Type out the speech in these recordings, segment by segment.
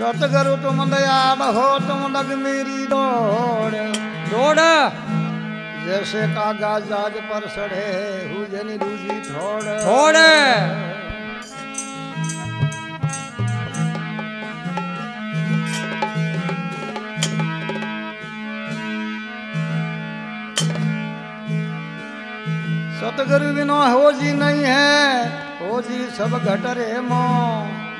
सतगुरु तुम दयाल हो तुम लग मेरी दौड़। दौड़। जैसे कागा जाग पर सड़े हुजन दूजी थोड़। थोड़। सतगुरु बिना हो जी नहीं है हो जी सब घटरे मो।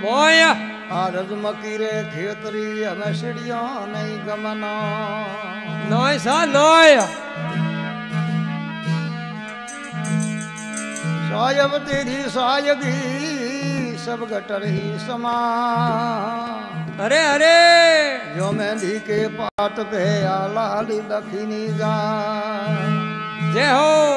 मोया आरज मकीरे खेतरी हमें सीढ़िया नहीं गमना। नोय सा नोय सायब तेरी सायगी सब गटर ही समा। अरे अरे। जो मेहंदी के पात पे आला दखनी जा। जय हो।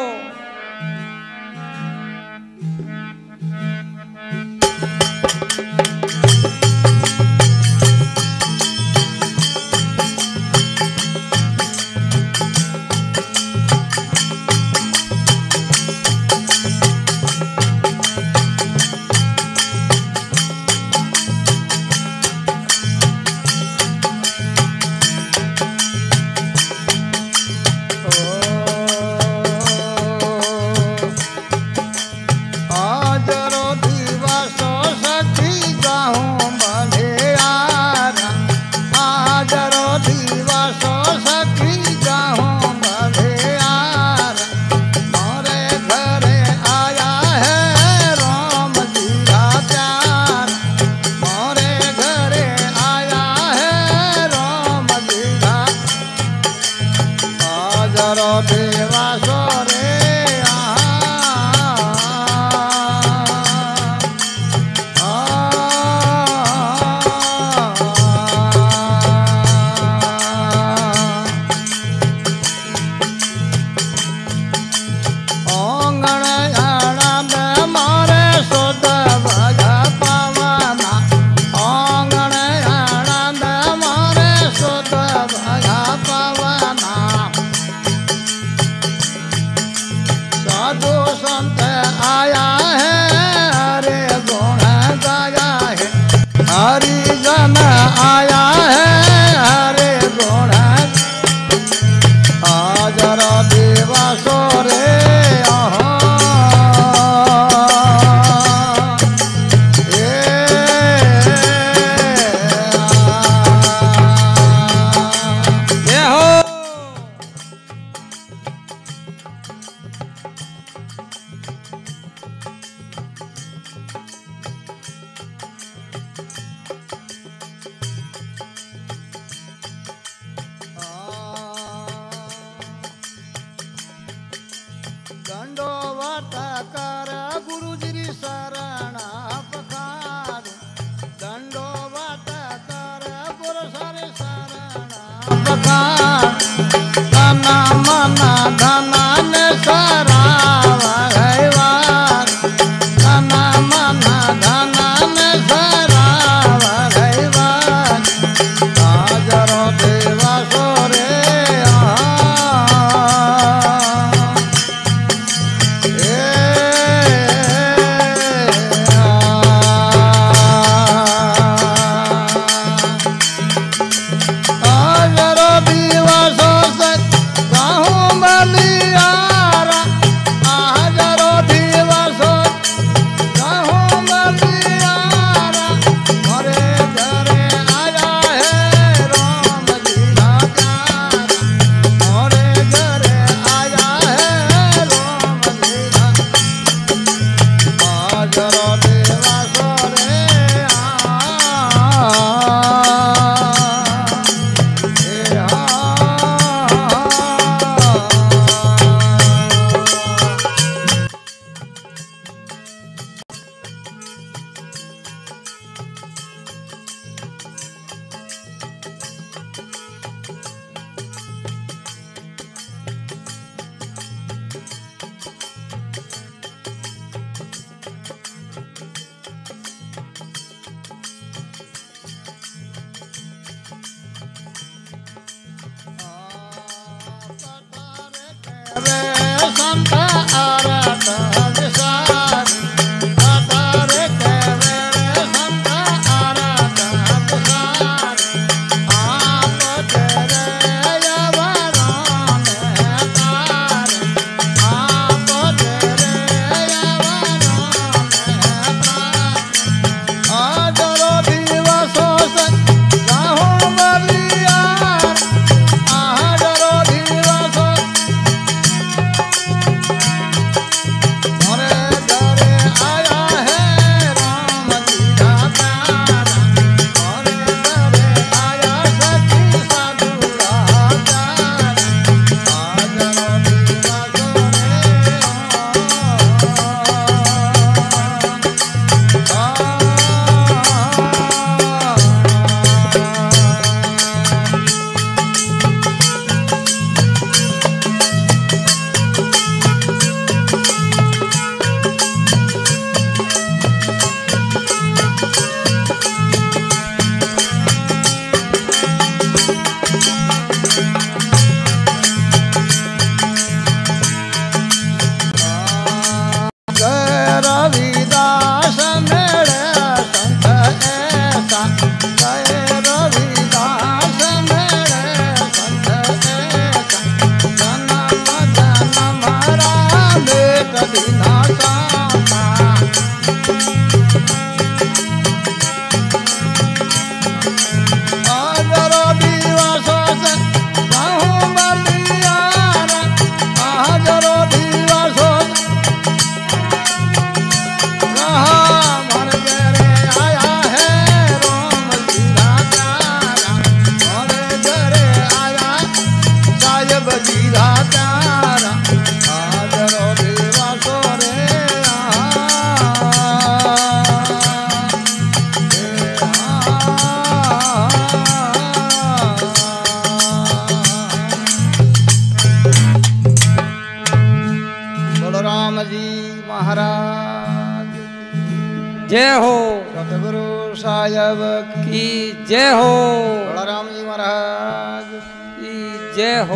ಸಾಕಾರ ಗುರುಜಿರಿ ಶರಣ ಅಪಕಾರ ದಂಡೋ ಬಾಟಕಾರ ಪುರಸರಿ ಶರಣ ಅಪಕಾರ ತನ ಮನ ಧನ Amen. बिना जय हो। सतगुरु साहेब की जय हो। बलराम जी महाराज की जय हो।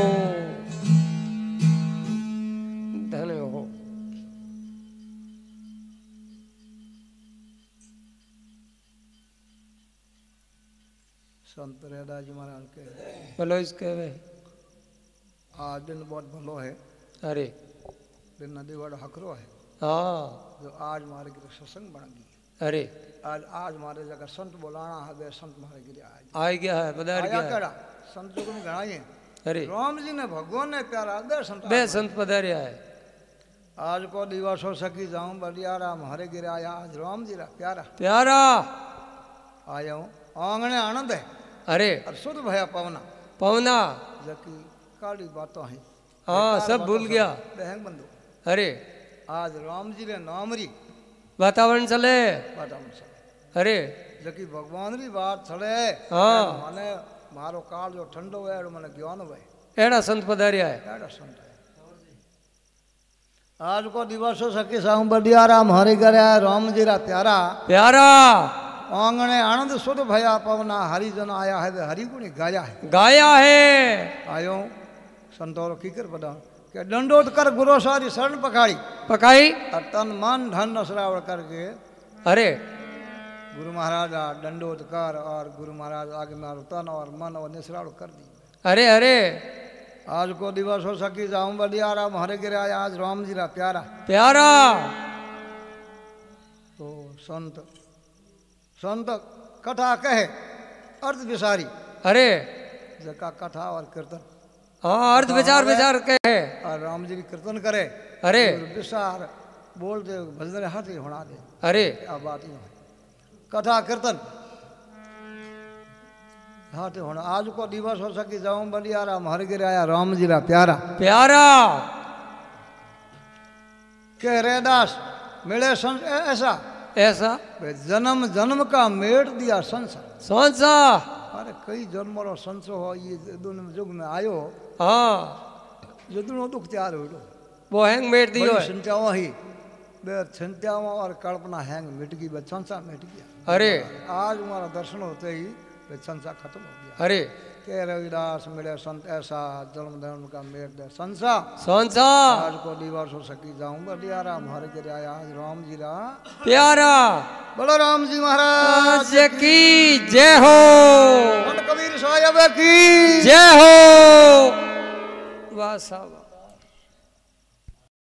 धन्य हो। संत रेदा जी महाराज के। बोलो इसके वे। आज दिन बहुत भलो है। अरे। दिन नदी बड़ा हकरो है। हाँ। जो आज मारे गिरे सत्संग बन गई। अरे। आज आज मारे जगह संत बोलाना है संत मारे गिरे आज। आ गया है पधार गया कड़ा संत लोगों ने घणाई है। अरे। राम जी ने भगवान ने प्यारा दे संत बे संत पधारिया है। आज को दिवस हो सकी जाऊँ बलियारा हरे गिरे आया। आज राम जी रा प्यारा। प्यारा। आया हूँ। आंगने आनंद है। अरे। और शुद्ध भया पवना। पवना। जकी काली बातों हैं। हाँ सब भूल गया। बहन बंधु। अरे। आज राम जी ने नामरी वातावरण चले। बात हम अरे। जबकि भगवान री बात छड़े हाँ। मने मारो काल जो ठंडो है और मने ज्ञान हुए। एड़ा संत पधारिया है। ॾाढा संत है। आज को दिवस हो सके साऊं बडिया राम हरि करे राम जी रा प्यारा। प्यारा। आंगणे आनंद सुध भया पवना हरिजन आया है वे हरि गुणी गाया है। गाया है। आयो संतोर कीकर पदा के दंडोत कर गुरु सारी शरण पखाड़ी पकाई और तन मन धन नसरावड़ करके अरे गुरु महाराज दंडोत कर और गुरु महाराज आगे मारो तन और मन और निसरावड़ कर दी अरे अरे आज को दिवस हो सकी जाऊँ बलिया राम हरे गिरे आया आज राम जी रा प्यारा प्यारा तो संत संत कथा कहे अर्थ विसारी अरे जका कथा और कीर्तन हाँ अर्थ विचार विचार के। है और राम जी की कीर्तन करे। अरे। विसार बोल दे भजन हाथ ही होना दे। अरे। क्या बात ही कथा कीर्तन। हाथ होना आज को दिवस हो सकी जाऊँ बलिया राम हर गिर आया राम जी रा प्यारा। प्यारा। के रे दास मिले संस ऐसा? ऐसा? जन्म जन्म का मेट दिया संसार। सोचा अरे कई जन्म रो संसो हो ये दुन युग में आयो हाँ जुदनो दुख तैयार हो वो हैंग मेट दियो है चिंताओं ही बे चिंताओं और कल्पना हैंग मिट गई बे संसा मिट गया अरे आज हमारा दर्शन होते ही बे संसा खत्म हो गया अरे के रविदास मिले संत ऐसा जन्म धर्म का मेर दे। संसा। संसा। आज को दिवस हो सकी जाऊँ बढ़िया राम हर के आया आज राम जी रा। प्यारा। बोलो राम जी महाराज। जय की जय हो। संत कबीर साहब की। जय हो। वाह साहब।